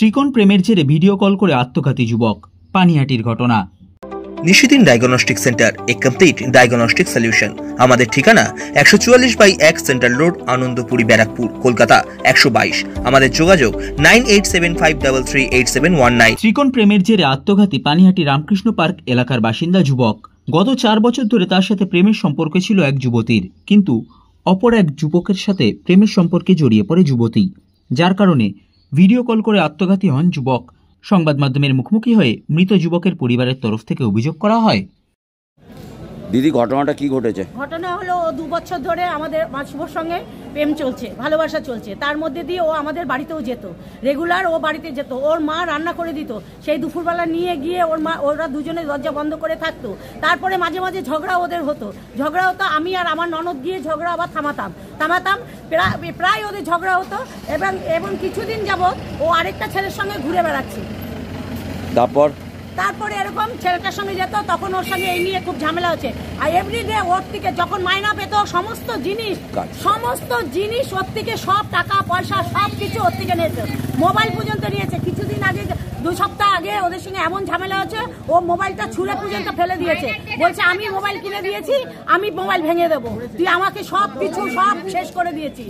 ত্রিকোণ প্রেমের জেরে ভিডিও কল করে আত্মঘাতী যুবক। পানিহাটির ঘটনা। নিশিদিন ডায়াগনস্টিক সেন্টার এ কমপ্লিট ডায়াগনস্টিক সলিউশন। আমাদের ঠিকানা একশো চুয়াল্লিশ বাই এক সেন্ট্রাল রোড আনন্দপুরি ব্যারাকপুর কলকাতা একশো বাইশ। আমাদের যোগাযোগ nine eight seven five double three eight seven one nine. ত্রিকোণ প্রেমের জেরে আত্মঘাতী পানিহাটি রামকৃষ্ণ পার্ক এলাকার বাসিন্দা যুবক। গত চার বছর ধরে তার সাথে প্রেমের সম্পর্ক ছিল এক যুবতীর। কিন্তু অপর এক যুবকের সাথে প্রেমের সম্পর্কে জড়িয়ে পড়ে যুবতী। যার কারণে ভিডিও কল করে আত্মঘাতী হন যুবক। সংবাদ মাধ্যমের মুখোমুখি হয়ে মৃত যুবকের পরিবারের তরফ থেকে অভিযোগ করা হয়। দিদি ঘটনাটা কি ঘটেছে? ঘটনা হলো ও দু বছর ধরে আমাদের মা শুভর সঙ্গে প্রেম চলছে ভালোবাসা চলছে। তার মধ্যে দিয়ে ও আমাদের বাড়িতেও যেত। রেগুলার ও বাড়িতে যেত। ওর মা রান্না করে দিত। সেই দুপুরবেলা নিয়ে গিয়ে ওর মা ওরা দুজনে দরজা বন্ধ করে থাকতো। তারপরে মাঝে মাঝে ঝগড়া ওদের হতো। ঝগড়া হতো আমি আর আমার ননদ গিয়ে ঝগড়া আবার থামাতাম। থামাতাম প্রায় প্রায় ওদের ঝগড়া হতো। এবং এবং কিছুদিন যাবৎ ও আরেকটা ছেলের সঙ্গে ঘুরে বেড়াচ্ছে। তারপর? তারপরে এরকম ছেলেটার সঙ্গে যেত তখন ওর সঙ্গে এই নিয়ে খুব ঝামেলা হচ্ছে। আর এভরিডে ওর থেকে যখন মাইনা পেত সমস্ত জিনিস সমস্ত জিনিস ওর থেকে সব টাকা পয়সা সব কিছু ওর থেকে নিয়েছে। মোবাইল পর্যন্ত নিয়েছে। কিছুদিন আগে দুই সপ্তাহ আগে ওদের সঙ্গে এমন ঝামেলা হচ্ছে ও মোবাইলটা ছুঁড়ে পর্যন্ত ফেলে দিয়েছে। বলছে আমি মোবাইল কিনে দিয়েছি আমি মোবাইল ভেঙে দেবো। তুই আমাকে সব কিছু সব শেষ করে দিয়েছি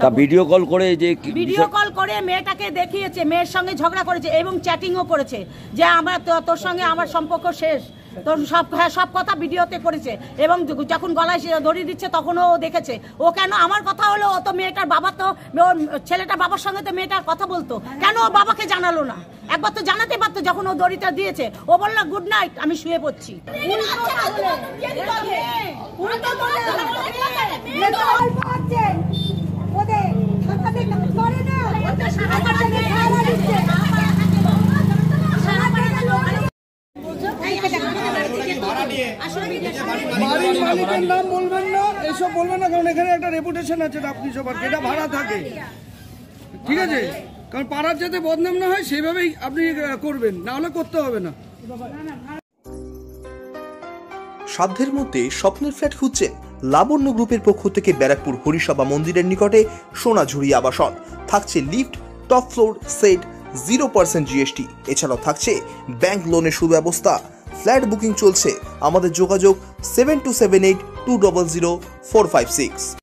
তা ভিডিও কল করে যে ভিডিও কল করে মেয়েটাকে দেখিয়েছে মেয়ের সঙ্গে ঝগড়া করেছে এবং চ্যাটিংও করেছে যে আমার তোর সঙ্গে আমার সম্পর্ক শেষ। তোর সব হ্যাঁ সব কথা ভিডিওতে করেছে এবং যখন গলায় ধরিয়ে দিচ্ছে তখনও ও দেখেছে। ও কেন আমার কথা হলো ও তো মেয়েটার বাবা তো ওর ছেলেটার বাবার সঙ্গে তো মেয়েটার কথা বলতো। কেন ওর বাবাকে জানালো না? একবার তো জানাতে পারতো যখন ও দড়িটা দিয়েছে। ও বলল গুড নাইট আমি শুয়ে পড়ছি। বাড়ির মালিকের নাম বলবেন না এইসব বলবেন না কারণ এখানে একটা রেপুটেশন আছে আপনি সবার যেটা ভাড়া থাকে। ঠিক আছে? কারণ পাড়ার যাতে বদনাম না হয়, সেভাবেই আপনি করবেন। না হলে করতে হবে না। সাধ্যের মধ্যে স্বপ্নের ফ্ল্যাট খুঁজছেন লাবণ্য গ্রুপের পক্ষ থেকে ব্যারাকপুর হরিসভা মন্দিরের নিকটে সোনাঝুরি আবাসন। থাকছে lift, top floor, set, zero percent GST. এছাড়াও থাকছে ব্যাংক লোনের সুব্যবস্থা। ফ্ল্যাট বুকিং চলছে। আমাদের যোগাযোগ seven two seven eight two double zero four five six.